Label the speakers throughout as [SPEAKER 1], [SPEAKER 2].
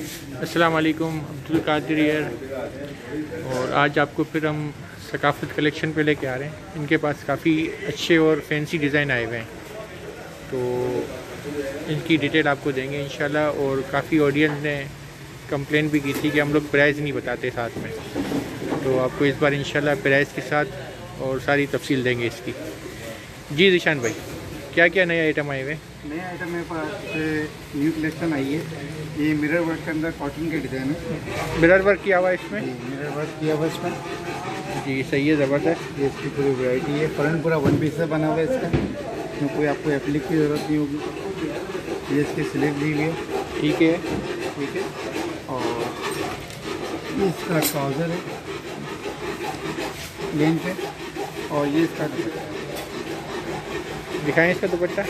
[SPEAKER 1] अस्सलाम वालेकुम अब्दुल कादिर और आज आपको फिर हम सकाफत कलेक्शन पे लेके आ रहे हैं। इनके पास काफ़ी अच्छे और फैंसी डिज़ाइन आए हुए हैं। तो इनकी डिटेल आपको देंगे इन और काफ़ी ऑडियंस ने कंप्लेन भी की थी कि हम लोग प्राइस नहीं बताते साथ में। तो आपको इस बार इन प्राइस के साथ और सारी तफसील देंगे इसकी। जी जिशान भाई। क्या क्या नए आइटम आए हुए
[SPEAKER 2] नए आइटम मेरे पास न्यू कलेक्शन आई है। ये मिरर वर्क के अंदर कॉटन के डिज़ाइन है।
[SPEAKER 1] मिरर वर्क किया हुआ है इसमें?
[SPEAKER 2] मिरर वर्क किया हुआ इसमें।
[SPEAKER 1] जी सही है ज़बरदस्त।
[SPEAKER 2] ये इसकी पूरी वैरायटी है। फ्रंट पूरा वन पीस से बना हुआ है इसका। इसमें कोई आपको एप्लिक की ज़रूरत नहीं होगी। ये इसकी स्लीव दी हुई है।
[SPEAKER 1] ठीक है।
[SPEAKER 2] ठीक है। और ये इसका ट्राउज़र है। लेन पे। और ये इसका
[SPEAKER 1] दिखाएँ इसका दुपट्टा।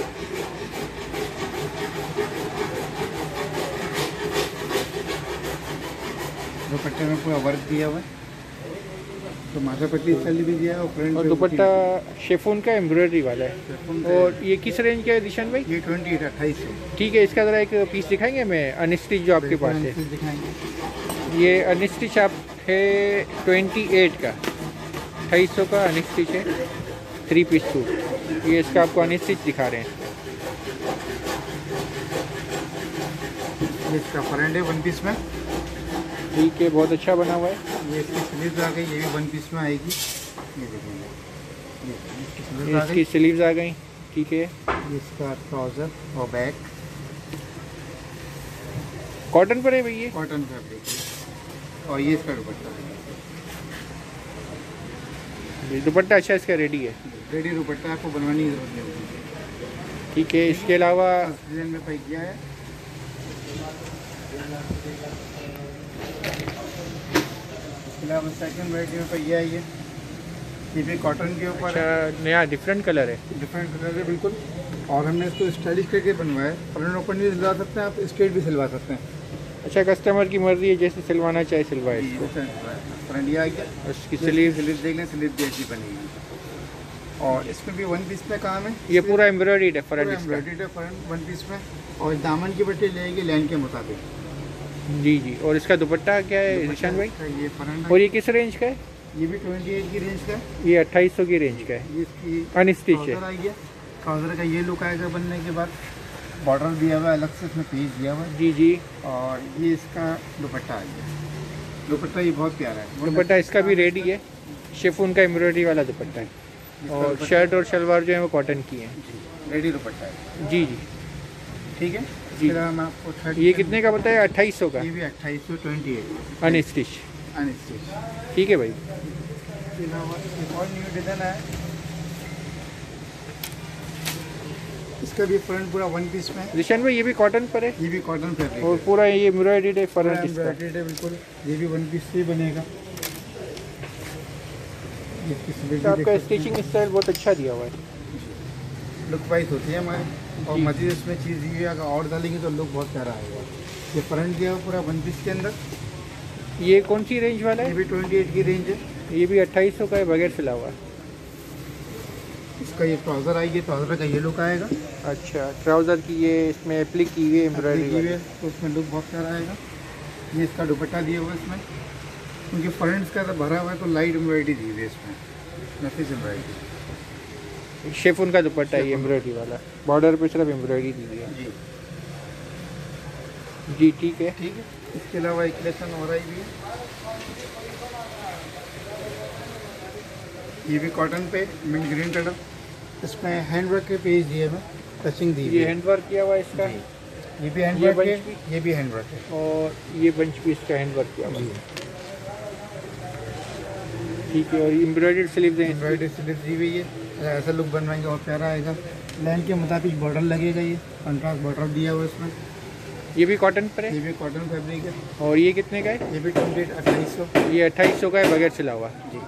[SPEAKER 2] दुपट्टे में पूरा वर्क दिया हुआ है। तो माथा पट्टी स्टाइल भी दिया और फ्रंट
[SPEAKER 1] और दुपट्टा शेफोन का एम्ब्रॉयडरी वाला है। और ये किस रेंज का है दिशान भाई?
[SPEAKER 2] ये ट्वेंटी अट्ठाईस सौ
[SPEAKER 1] ठीक है इसका ज़रा एक पीस दिखाएँगे मैं अनस्टिच जो आपके पास है।
[SPEAKER 2] दिखाएँगे।
[SPEAKER 1] ये अनस्टिच आप है ट्वेंटी एट का। अट्ठाईस सौ का अनस्टिच है। थ्री पीस सूट ये इसका आपको अनस्टिच दिखा रहे हैं।
[SPEAKER 2] ये इसका फ्रंट है वन पीस में।
[SPEAKER 1] ठीक है बहुत अच्छा बना हुआ है।
[SPEAKER 2] ये इसकी स्लीव्स आ गई ये भी वन पीस में आएगी। ये देखेंगे ये इसकी स्लीव्स आ गई।
[SPEAKER 1] ठीक है।
[SPEAKER 2] ये इसका ट्राउज़र और बैग
[SPEAKER 1] कॉटन पर है भैया?
[SPEAKER 2] कॉटन फैब्रिक और ये इसका दुपट्टा।
[SPEAKER 1] ये दुपट्टा अच्छा इसका रेडी है।
[SPEAKER 2] रेडी दुपट्टा आपको बनवाने की ज़रूरत नहीं होगी
[SPEAKER 1] ठीक है इसके अलावा
[SPEAKER 2] डिज़ाइन में पैक किया है। इसके अलावा सेकंड वैरायटी में पहिया है ये। ये भी कॉटन के ऊपर
[SPEAKER 1] अच्छा नया डिफरेंट कलर है।
[SPEAKER 2] डिफरेंट कलर है बिल्कुल। और हमने इसको स्टाइलिश करके बनवाया है। फ्रंट ओपन भी सिलवा सकते हैं आप स्ट्रेट भी सिलवा सकते हैं।
[SPEAKER 1] अच्छा कस्टमर की मर्ज़ी है जैसे सिलवाना चाहे सिलवाए इसको।
[SPEAKER 2] फ्रंट ये आ गया।
[SPEAKER 1] और इसकी
[SPEAKER 2] स्लीव
[SPEAKER 1] स्लीव
[SPEAKER 2] देख लें स्लीव भी ऐसी बनेगी। और इसमें भी वन पीस पे काम है।
[SPEAKER 1] ये पूरा एम्ब्रॉयडरी है फ्रंट
[SPEAKER 2] एम्ब्रॉयडरी है फ्रंट वन पीस में। और दामन की पट्टी लेगी लाइन के मुताबिक।
[SPEAKER 1] जी जी। और इसका दुपट्टा क्या है निशान भाई?
[SPEAKER 2] ये फ्रंट
[SPEAKER 1] और ये किस रेंज का है?
[SPEAKER 2] ये भी ट्वेंटी एट की रेंज का है।
[SPEAKER 1] ये अट्ठाईस सौ की रेंज का है।
[SPEAKER 2] इसकी
[SPEAKER 1] अनस्टिच है।
[SPEAKER 2] ट्राउज़र का ये लुक आएगा बनने के बाद। बॉर्डर दिया हुआ है अलग से इसमें पेज दिया हुआ है।
[SPEAKER 1] जी जी।
[SPEAKER 2] और ये इसका दुपट्टा आ गया दुपट्टा ये बहुत प्यारा है।
[SPEAKER 1] दुपट्टा इसका भी रेडी है। शिफोन का एम्ब्रॉयडरी वाला दुपट्टा है। और शर्ट और शलवार जो है वो कॉटन की हैं।
[SPEAKER 2] रेडी दुपट्टा है।
[SPEAKER 1] जी जी।
[SPEAKER 2] ठीक है?
[SPEAKER 1] जी।
[SPEAKER 2] हम आपको थर्ड
[SPEAKER 1] ये कितने का बताया? अट्ठाईस सौ का।
[SPEAKER 2] ये भी अट्ठाईस सौ ट्वेंटी एट।
[SPEAKER 1] अनस्टिच
[SPEAKER 2] अनस्टिच
[SPEAKER 1] ठीक है भाई।
[SPEAKER 2] एक और न्यू डिज़ाइन है इसका भी फ्रंट पूरा वन पीस में है।
[SPEAKER 1] निशान भाई ये भी कॉटन पर है?
[SPEAKER 2] ये भी कॉटन फैब्रिक
[SPEAKER 1] और पूरा ये एम्ब्रॉयडरी है फ्रंट इसका।
[SPEAKER 2] एम्ब्रॉयडर्ड है बिल्कुल। ये भी वन पीस से ही बनेगा।
[SPEAKER 1] तो आपका स्टिचिंग स्टाइल बहुत अच्छा दिया हुआ है।
[SPEAKER 2] लुक वाइज होती है हमारे। और मजीद इसमें चीज़ ये है, अगर और डालेंगे तो लुक बहुत प्यारा आएगा। ये फ्रंट दिया हुआ पूरा वन पीस के अंदर।
[SPEAKER 1] ये कौन सी रेंज वाला है?
[SPEAKER 2] ये
[SPEAKER 1] है
[SPEAKER 2] भी ट्वेंटी एट की रेंज है।
[SPEAKER 1] ये भी अट्ठाईस सौ का है बगैर सिला हुआ।
[SPEAKER 2] इसका ये ट्राउज़र आएगी ट्राउज़र का ये लुक आएगा।
[SPEAKER 1] अच्छा ट्राउज़र की ये इसमें एप्लिक की हुई है
[SPEAKER 2] एम्ब्रॉयडरी
[SPEAKER 1] एम्ब्रॉयडरी
[SPEAKER 2] तो उसमें लुक बहुत प्यारा आएगा। ये इसका दुपट्टा दिया हुआ इसमें। क्योंकि फ्रंट्स का तो भरा हुआ है तो लाइट एम्ब्रॉयडरी दी हुई है इसमें नफीस एम्ब्रॉयडरी
[SPEAKER 1] शेफून का दुपट्टा है ये एम्ब्रॉयडरी वाला। बॉर्डर पे सिर्फ़ एम्ब्रॉयडरी दी हुई है
[SPEAKER 2] जी।
[SPEAKER 1] जी ठीक है
[SPEAKER 2] ठीक है। इसके अलावा एक लेसन और आई भी है। ये भी कॉटन पे मिंट ग्रीन कलर इसमें हैंड वर्क के पेज दिए हुए टचिंग दी
[SPEAKER 1] ये
[SPEAKER 2] है।
[SPEAKER 1] हैंड वर्क किया हुआ है इसका?
[SPEAKER 2] ये भी हैंड
[SPEAKER 1] ये
[SPEAKER 2] वर्क है ये भी हैंड वर्क है।
[SPEAKER 1] और ये बंच भी इसका हैंड वर्क किया हुआ है। ठीक है और एम्ब्रॉयडरी स्लीव दें।
[SPEAKER 2] एम्ब्रॉयडरी स्लिप दी हुई है। ऐसा लुक बनवाएँगे और प्यारा आएगा। लाइन के मुताबिक बॉर्डर लगेगा ये। कंट्रास्ट बॉर्डर दिया हुआ है इसमें।
[SPEAKER 1] ये भी कॉटन पर है?
[SPEAKER 2] ये भी कॉटन फैब्रिक है।
[SPEAKER 1] और ये कितने का है?
[SPEAKER 2] ये भी ट्वेंटी अट्ठाईस सौ।
[SPEAKER 1] ये अट्ठाईस सौ का है बगैर सिला हुआ।
[SPEAKER 2] जी।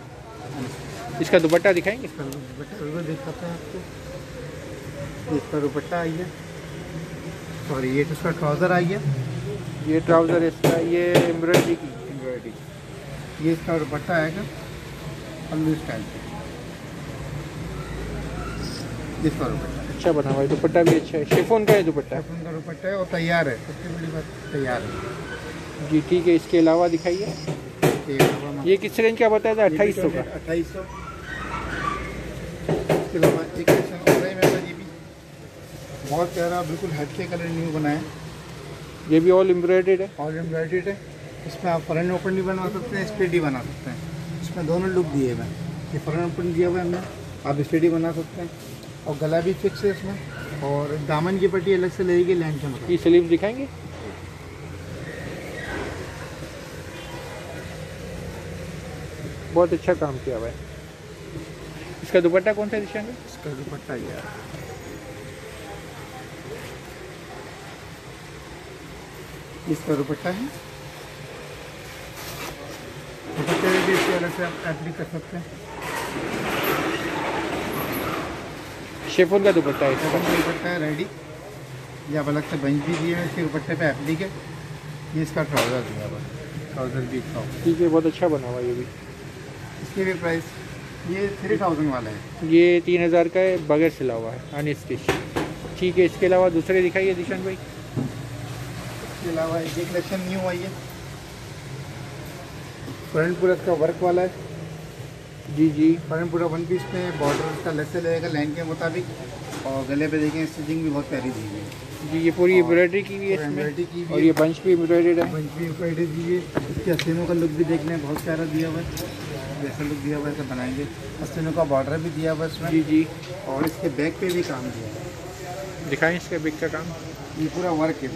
[SPEAKER 1] इसका दुपट्टा दिखाएँगे?
[SPEAKER 2] इसका दुपट्टा बिल्कुल देख सकते हैं आपको। इसका दुपट्टा है। सॉरी ये तो इसका ट्राउज़र है।
[SPEAKER 1] ये ट्राउज़र इसका ये एम्ब्रॉयडरी की।
[SPEAKER 2] एम्ब्रॉयडरी ये इसका दुपट्टा आएगा। इसका दुपट्टा
[SPEAKER 1] अच्छा बना हुआ है दुपट्टा भी अच्छा है। शिफोन का है दुपट्टा?
[SPEAKER 2] टैफन का दुपट्टा है और तैयार है सबसे बड़ी बात तैयार है।
[SPEAKER 1] जी ठीक है इसके अलावा दिखाइए। ये किस रेंज का बताया था? अट्ठाईस सौ का।
[SPEAKER 2] अट्ठाईस सौ। भी। बहुत प्यारा बिल्कुल हटके कलर न्यू बना है
[SPEAKER 1] ये भी ऑल एम्ब्रॉयडेड है।
[SPEAKER 2] ऑल एम्ब्रॉयडेड है। इसमें आप फ्रंट ओपन भी बना सकते हैं स्टेडी बना सकते हैं। इसमें दोनों लुक दिए हुए हैं। ये फ्रंट ओपन दिया हुआ है हमने। आप स्टेडी बना सकते हैं। और गला भी फिक्स है इसमें। और दामन की पट्टी अलग से लगेगी लैंड के।
[SPEAKER 1] ये स्लीव दिखाएँगे? बहुत अच्छा काम किया हुआ है। इसका दुपट्टा कौन सा दिशा में?
[SPEAKER 2] इसका दुपट्टा ये है। इसका दुपट्टा है। दुपट्टे भी इसके अलग से आप एप्ली कर सकते हैं।
[SPEAKER 1] शेफोन का दुपट्टा है। इसका
[SPEAKER 2] का दुपट्टा है रेडी ये आप अलग से बेंच भी दिए हैं इसके दुपट्टे पे एप्ली के ये इसका ट्राउज़र दिया हुआ ट्राउज़र भी इसका
[SPEAKER 1] ठीक है बहुत अच्छा बना हुआ ये भी।
[SPEAKER 2] इसकी भी प्राइस ये थ्री थाउज़ेंड वाला है।
[SPEAKER 1] ये तीन हज़ार का है बगैर सिला हुआ है अनस्टिच ठीक है इसके अलावा दूसरे दिखाइए दिशान भाई।
[SPEAKER 2] इसके अलावा ये कलेक्शन न्यू आई है। फ्रंट पूरा इसका वर्क वाला है।
[SPEAKER 1] जी जी।
[SPEAKER 2] फ्रंट पूरा वन पीस में बॉर्डर इसका अलग से लगेगा लाइन के मुताबिक। और गले पे देखें स्टिचिंग भी बहुत प्यारी दी हुई है।
[SPEAKER 1] जी ये पूरी एम्ब्रॉयडरी की हुई है
[SPEAKER 2] एम्ब्रॉयडरी की
[SPEAKER 1] और ये बंच भी एम्ब्रॉयडेड है।
[SPEAKER 2] पंच भी एम्ब्रॉयडरी दी है। इसके हसीनों का लुक भी देखने बहुत प्यारा दिया हुआ है। जैसा लुक दिया हुआ है बनाएँगे। हसीनों का बॉर्डर भी दिया हुआ है इसमें।
[SPEAKER 1] जी जी।
[SPEAKER 2] और इसके बैक पे भी काम दिया है।
[SPEAKER 1] दिखाएँ इसका बिग का काम।
[SPEAKER 2] ये पूरा वर्क है।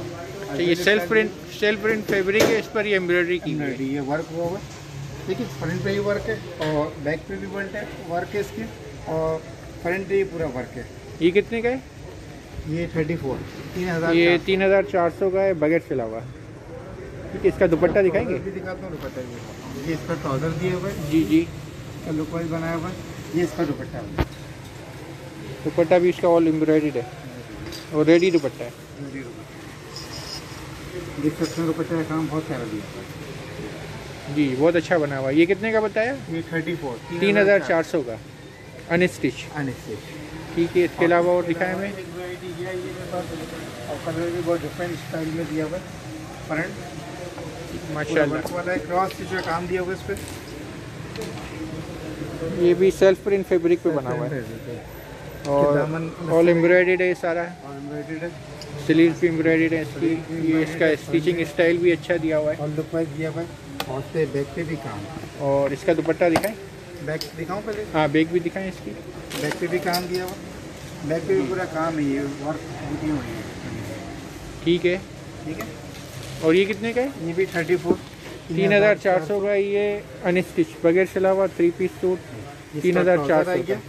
[SPEAKER 1] अच्छा ये self print self print fabric है इस पर ये एम्ब्रॉयडरी की है।
[SPEAKER 2] एम्ब्रॉयडरी ये वर्क हुआ हुआ। है देखिए फ्रंट पे भी वर्क है और बैक पे भी वर्क है वर्क है इसकी। और फ्रंट पे पूरा वर्क है।
[SPEAKER 1] ये कितने का है?
[SPEAKER 2] ये थर्टी फोर तीन हज़ार
[SPEAKER 1] ये तीन हज़ार चार सौ का है बगैर सिला हुआ ठीक है इसका दुपट्टा दिखाएँगे?
[SPEAKER 2] दिखाता हूँ दुपट्टा ये। इसका ट्राउज़र दिया हुआ है।
[SPEAKER 1] जी जी।
[SPEAKER 2] इसका लुक वाइज बनाया हुआ है। ये इसका दुपट्टा है।
[SPEAKER 1] दुपट्टा भी इसका ऑल एम्ब्रॉयडेड है। और रेडी दुपट्टा है।
[SPEAKER 2] देख सकते हैं का काम बहुत प्यारा दिया
[SPEAKER 1] जी बहुत अच्छा बना हुआ। ये कितने का बताया?
[SPEAKER 2] ये थर्टी फोर
[SPEAKER 1] तीन हज़ार चार सौ का। अनस्टिच
[SPEAKER 2] अनस्टिच
[SPEAKER 1] ठीक है इसके अलावा और दिखाएँ हमें।
[SPEAKER 2] और कलर भी बहुत डिफरेंट स्टाइल में दिया हुआ फ्रंट
[SPEAKER 1] माशाल्लाह।
[SPEAKER 2] वाला क्रॉस स्टिच काम दिया हुआ इस पर
[SPEAKER 1] ये भी सेल्फ प्रिंट फैब्रिक पे बना हुआ है। और ऑल एम्ब्रॉयडेड है सारा।
[SPEAKER 2] एम्ब्रॉयडेड है।
[SPEAKER 1] स्लीव भी एम्ब्रॉयडेड है इसकी ये इसका स्टिचिंग स्टाइल भी अच्छा दिया हुआ है।
[SPEAKER 2] और वाइज दिया हुआ है और से बैक पे भी काम
[SPEAKER 1] और इसका दुपट्टा दिखाएँ।
[SPEAKER 2] बैक दिखाऊँ पहले?
[SPEAKER 1] हाँ बैग भी दिखाएँ इसकी।
[SPEAKER 2] बैक पे भी काम दिया हुआ। बैक पे भी पूरा काम है ये वर्क बूटी हुई है।
[SPEAKER 1] ठीक है।
[SPEAKER 2] ठीक है?
[SPEAKER 1] और ये कितने का है?
[SPEAKER 2] ये भी थर्टी फोर
[SPEAKER 1] तीन हज़ार चार सौ का ये अनस्टिच बगैर सिला हुआ थ्री पीस सूट तीन हज़ार चार सौ का।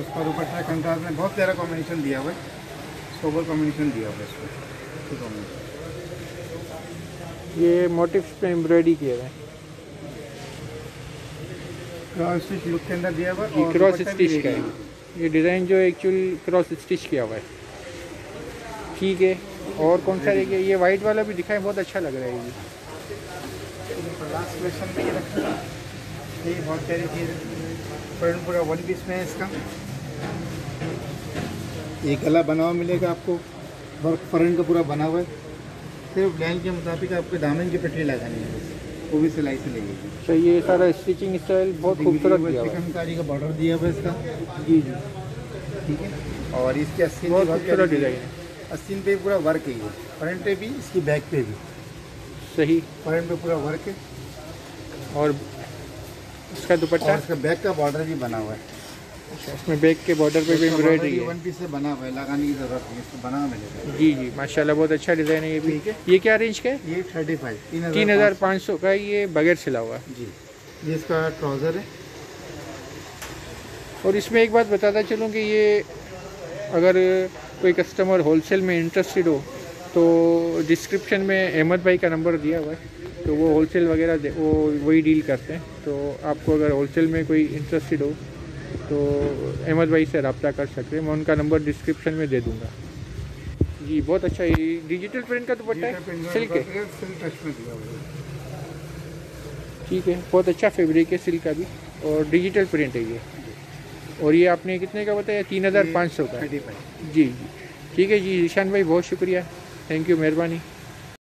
[SPEAKER 2] उसका दुपट्टा कंट्रास्ट में बहुत प्यारा कॉम्बिनेशन दिया हुआ है। सोबर कॉम्बिनेशन दिया हुआ है इसमें
[SPEAKER 1] ये मोटिव्स पे एम्ब्रॉयडरी हुए हैं।
[SPEAKER 2] क्रॉस स्टिच लुक के अंदर दिया हुआ है
[SPEAKER 1] क्रॉस स्टिच का है। ये डिज़ाइन जो एक्चुअल क्रॉस स्टिच किया हुआ है। ठीक है। और कौन सा देखिए ये वाइट वाला भी दिखाएँ बहुत अच्छा लग रहा है ये।
[SPEAKER 2] लास्ट ये बहुत प्यारी चीज़ पूरा वन पीस में है इसका। ये गला बना हुआ मिलेगा आपको वर्क फ्रंट का पूरा बना हुआ है। सिर्फ़ लाइन के मुताबिक आपके दामन की पट्टी लगानी है। वो भी सिलाई से लगेगी
[SPEAKER 1] तो ये सारा स्टिचिंग स्टाइल बहुत खूबसूरत दिया हुआ है।
[SPEAKER 2] चिकनकारी का बॉर्डर दिया हुआ है इसका।
[SPEAKER 1] जी जी।
[SPEAKER 2] ठीक है? और इसके अस्सी
[SPEAKER 1] बहुत खूबसूरत डिज़ाइन है।
[SPEAKER 2] अस्सी पे पूरा वर्क है ये। फ्रंट पे भी इसकी बैक पे भी।
[SPEAKER 1] सही।
[SPEAKER 2] फ्रंट पे पूरा वर्क है।
[SPEAKER 1] और इसका दुपट्टा?
[SPEAKER 2] इसका बैक का बॉर्डर भी बना हुआ है।
[SPEAKER 1] अच्छा, इसमें बैक के बॉर्डर पे भी एम्ब्रॉयडरी है
[SPEAKER 2] वन पीस से बना हुआ है लगाने की ज़रूरत नहीं इसको बना मिलेगा
[SPEAKER 1] जी जी माशाल्लाह बहुत अच्छा डिज़ाइन है ये भी। ये क्या रेंज का है?
[SPEAKER 2] ये थर्टी फाइव तीन
[SPEAKER 1] हज़ार पाँच सौ। का ये बगैर सिला हुआ।
[SPEAKER 2] जी ये इसका ट्राउज़र है।
[SPEAKER 1] और इसमें एक बात बताता चलूँ कि ये अगर कोई कस्टमर होलसेल में इंटरेस्टेड हो तो डिस्क्रिप्शन में अहमद भाई का नंबर दिया हुआ है। तो वो होलसेल वगैरह वो वही डील करते हैं। तो आपको अगर होलसेल में कोई इंटरेस्टेड हो तो अहमद भाई से रबता कर सकते हैं। मैं उनका नंबर डिस्क्रिप्शन में दे दूँगा। जी बहुत अच्छा ये डिजिटल प्रिंट का दुपट्टा है? सिल्क है?
[SPEAKER 2] है।
[SPEAKER 1] ठीक है बहुत अच्छा फैब्रिक है सिल्क का भी। और डिजिटल प्रिंट है ये। और ये आपने कितने का बताया? तीन हज़ार पाँच सौ का। जी जी। ठीक है जी ईशान भाई बहुत शुक्रिया। थैंक यू मेहरबानी।